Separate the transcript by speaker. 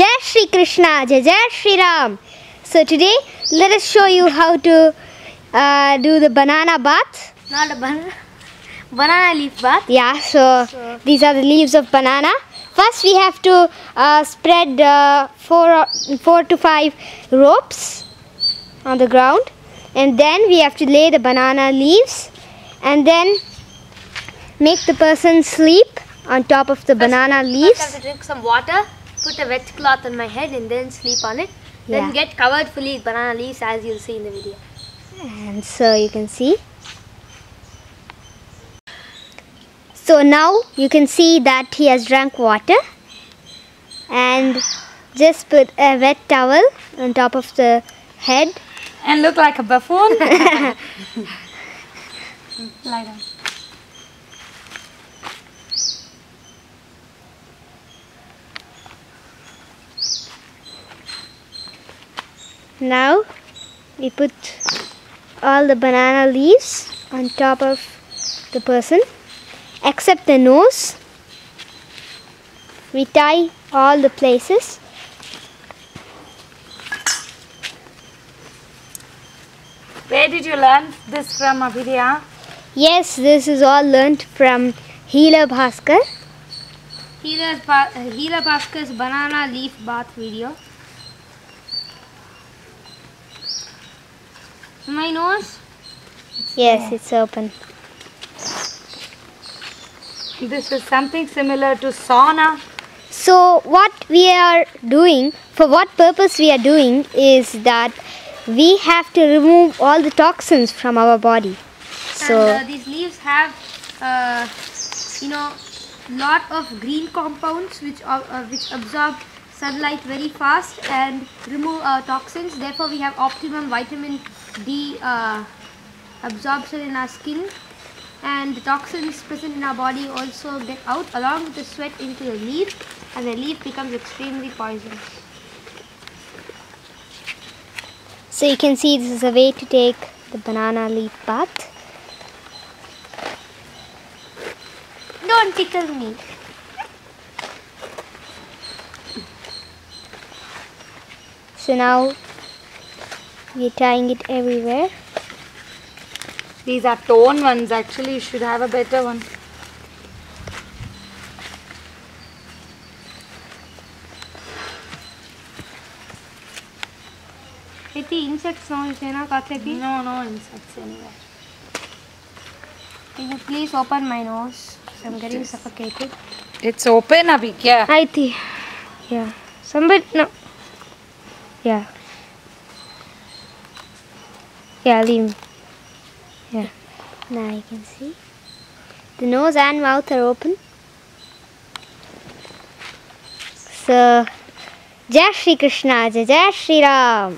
Speaker 1: Jai Shri Krishna, Jai Jai Shri Ram. So today, let us show you how to uh, do the banana bath.
Speaker 2: Not a banana. Banana leaf bath.
Speaker 1: Yeah, so,
Speaker 2: So-
Speaker 1: these are the leaves of banana. First, we have to uh, spread uh, four, four to five ropes on the ground, and then we have to lay the banana leaves, and then make the person sleep on top of the banana
Speaker 2: First I
Speaker 1: leaves.
Speaker 2: have to drink some water, put a wet cloth on my head and then sleep on it.
Speaker 1: Yeah.
Speaker 2: Then get covered fully with banana leaves as you'll see in the video.
Speaker 1: And so you can see. So now you can see that he has drank water and just put a wet towel on top of the head.
Speaker 3: And look like a buffoon. Lie down.
Speaker 1: Now we put all the banana leaves on top of the person except the nose. We tie all the places.
Speaker 3: Where did you learn this from, Abhigya?
Speaker 1: Yes, this is all learnt from Healer
Speaker 2: Baskar. Uh, Baskar's banana leaf bath video. My nose.
Speaker 1: Yes, it's open.
Speaker 3: This is something similar to sauna.
Speaker 1: So, what we are doing, for what purpose we are doing, is that we have to remove all the toxins from our body. So,
Speaker 2: and uh, these leaves have, uh, you know, lot of green compounds which uh, uh, which absorb sunlight very fast and remove uh, toxins. Therefore, we have optimum vitamin D uh, absorption in our skin, and the toxins present in our body also get out along with the sweat into the leaf, and the leaf becomes extremely poisonous.
Speaker 1: so you can see this is a way to take the banana leaf bath.
Speaker 2: Don't tickle me.
Speaker 1: So now we're tying it everywhere.
Speaker 3: These are torn ones. Actually, you should have a better one.
Speaker 2: Iti insects now, Shena Katleti.
Speaker 3: No, no insects anywhere.
Speaker 2: Can you please open my nose? I'm getting suffocated.
Speaker 3: It's open, Abhigya.
Speaker 2: I think. Yeah. Somebody. No. Yeah. Yeah, leave. Yeah.
Speaker 1: Now you can see the nose and mouth are open. So, Jai Shri Krishna, Jai Shri Ram.